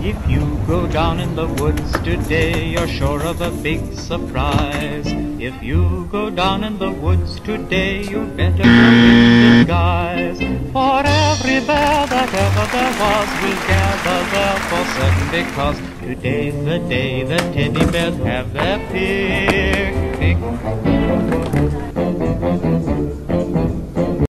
If you go down in the woods today, you're sure of a big surprise. If you go down in the woods today, you better go in disguise. For every bear that ever there was will gather there for certain because today's the day the teddy bears have their fear.